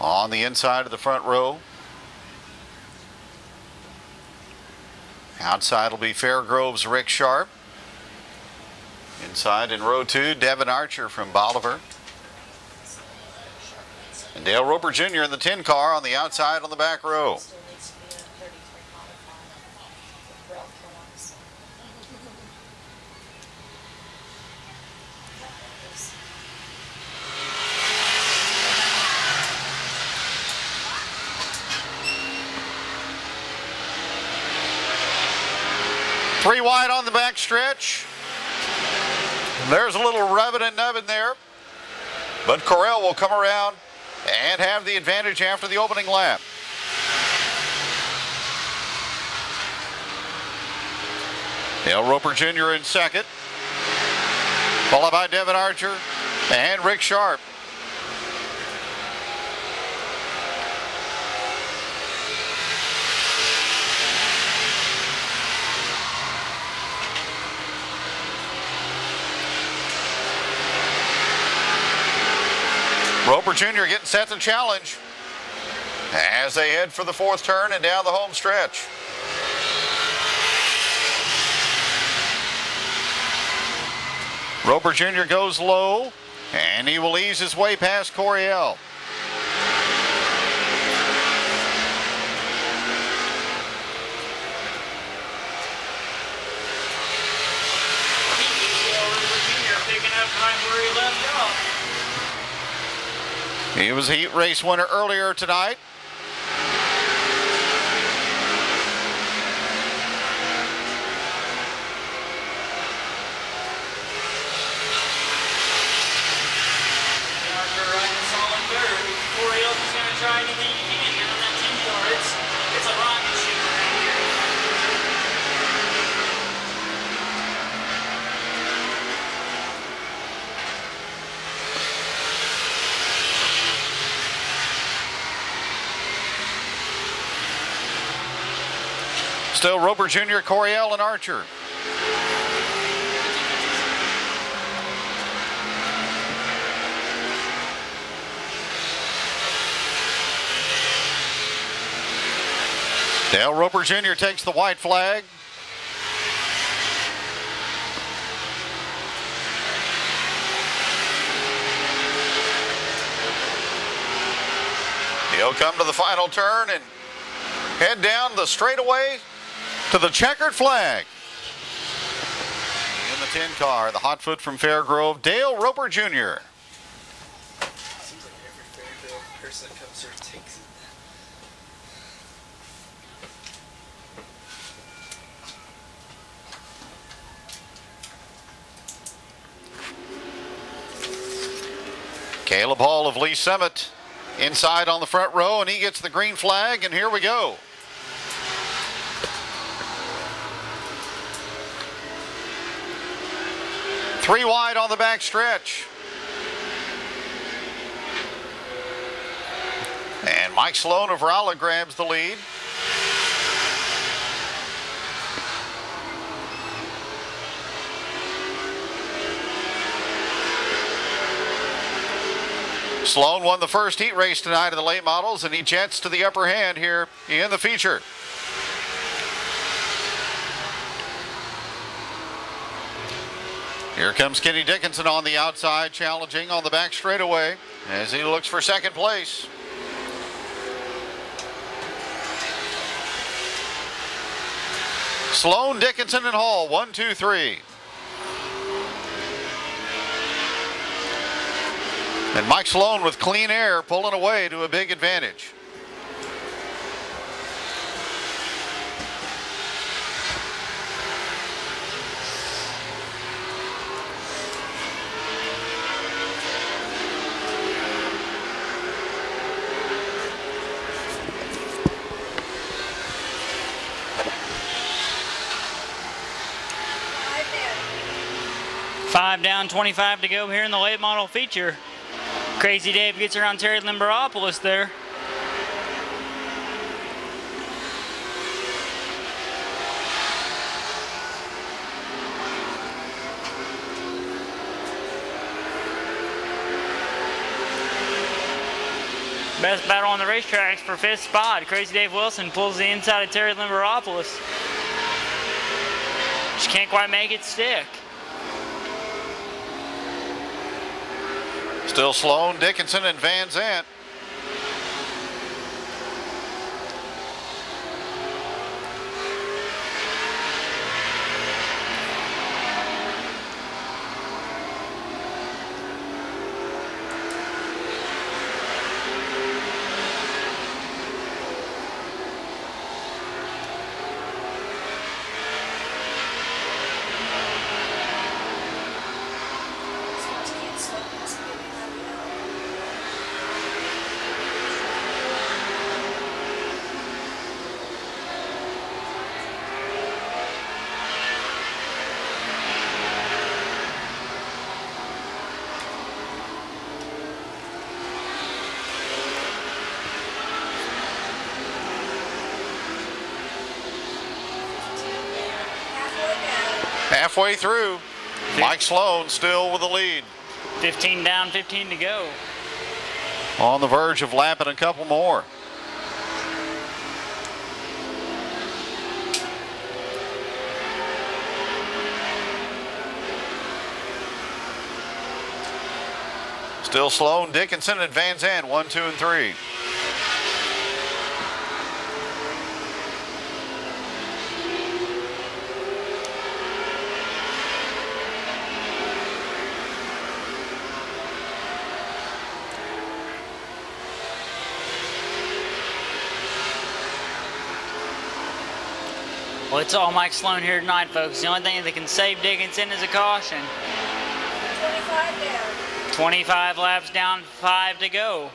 on the inside of the front row. Outside will be Fairgrove's Rick Sharp. Inside in row two, Devin Archer from Bolivar. And Dale Roper Jr. in the 10 car on the outside on the back row. Three wide on the back stretch. There's a little rubbing and nubbing there. But Corral will come around and have the advantage after the opening lap. Dale Roper Jr. in second, followed by Devin Archer and Rick Sharp. Roper Jr. getting set to challenge as they head for the fourth turn and down the home stretch. Roper Jr. goes low, and he will ease his way past Coryell. He was a heat race winner earlier tonight. Still Roper Jr., Coryell, and Archer. Dale Roper Jr. takes the white flag. He'll come to the final turn and head down the straightaway to the checkered flag. In the 10 car, the hot foot from Fairgrove, Dale Roper Jr. Seems like every Fairfield person that comes here takes it. Caleb Hall of Lee's Summit inside on the front row, and he gets the green flag, and here we go. Three wide on the back stretch. And Mike Sloan of Rolla grabs the lead. Sloan won the first heat race tonight of the late models, and he jets to the upper hand here in the feature. Here comes Kenny Dickinson on the outside, challenging on the back straightaway as he looks for second place. Sloan, Dickinson, and Hall, one, two, three. And Mike Sloan with clean air pulling away to a big advantage. Five down, 25 to go here in the late model feature. Crazy Dave gets around Terry Limberopoulos there. Best battle on the racetracks for fifth spot. Crazy Dave Wilson pulls the inside of Terry Limberopoulos. Just can't quite make it stick. Still Sloan, Dickinson, and Van Zandt. Halfway through, Mike Sloan still with the lead. 15 down, 15 to go. On the verge of lapping a couple more. Still Sloan, Dickinson, and Van Zandt, one, two, and three. Well, it's all Mike Sloan here tonight, folks. The only thing that can save Dickinson is a caution. 25 down. 25 laps down, five to go.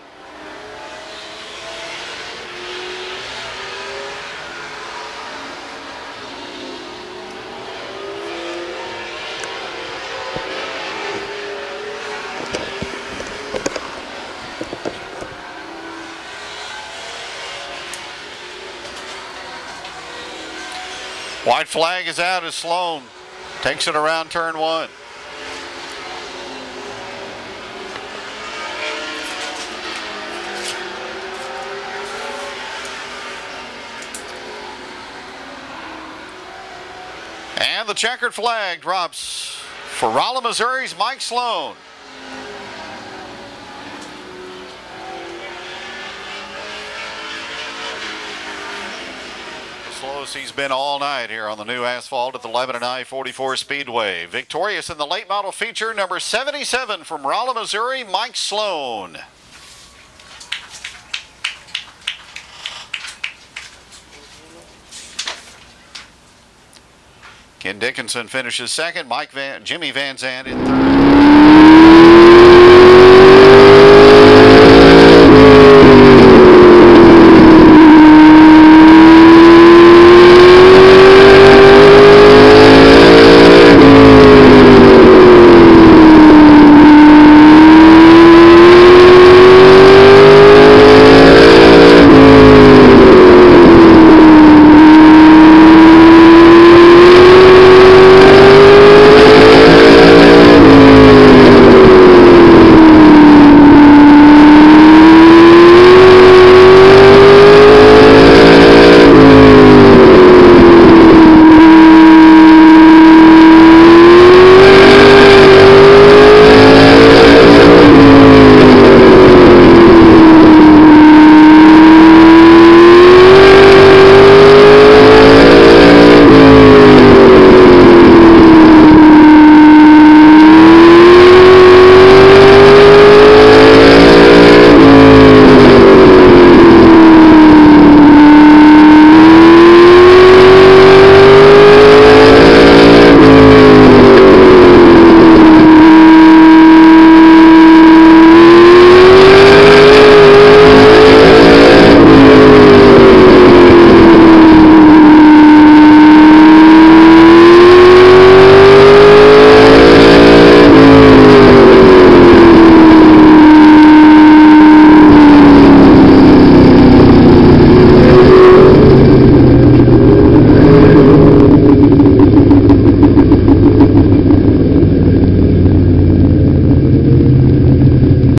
White flag is out as Sloan takes it around turn one. And the checkered flag drops for Rolla, Missouri's Mike Sloan. He's been all night here on the new asphalt at the Lebanon I-44 Speedway. Victorious in the late model feature, number 77 from Rolla, Missouri, Mike Sloan. Ken Dickinson finishes second. Mike Van, Jimmy Van Zandt in third.